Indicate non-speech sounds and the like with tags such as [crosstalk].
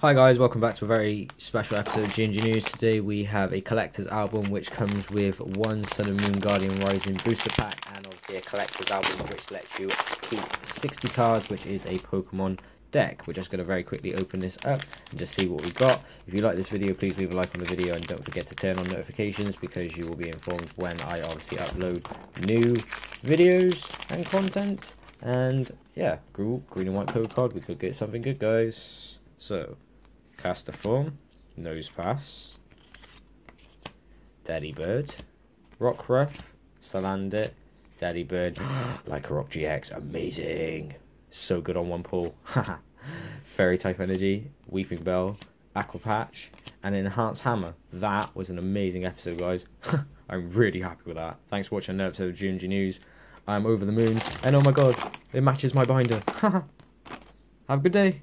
Hi guys, welcome back to a very special episode of GMG News. Today we have a collector's album which comes with one Sun and Moon Guardian Rising booster pack and obviously a collector's album which lets you keep 60 cards which is a Pokemon deck. We're just going to very quickly open this up and just see what we got. If you like this video please leave a like on the video and don't forget to turn on notifications because you will be informed when I obviously upload new videos and content. And yeah, green and white code card, we could get something good guys. So, Castform, Nosepass, Daddy Bird, Rock Rockruff, Salandit, Daddy Bird, [gasps] Lycanroc GX, amazing. So good on one pull. [laughs] Fairy type energy, Weepinbell, Aqua Patch, and Enhanced Hammer. That was an amazing episode, guys. [laughs] I'm really happy with that. Thanks for watching another episode of GMG News. I'm over the moon, and oh my god, it matches my binder. [laughs] Have a good day.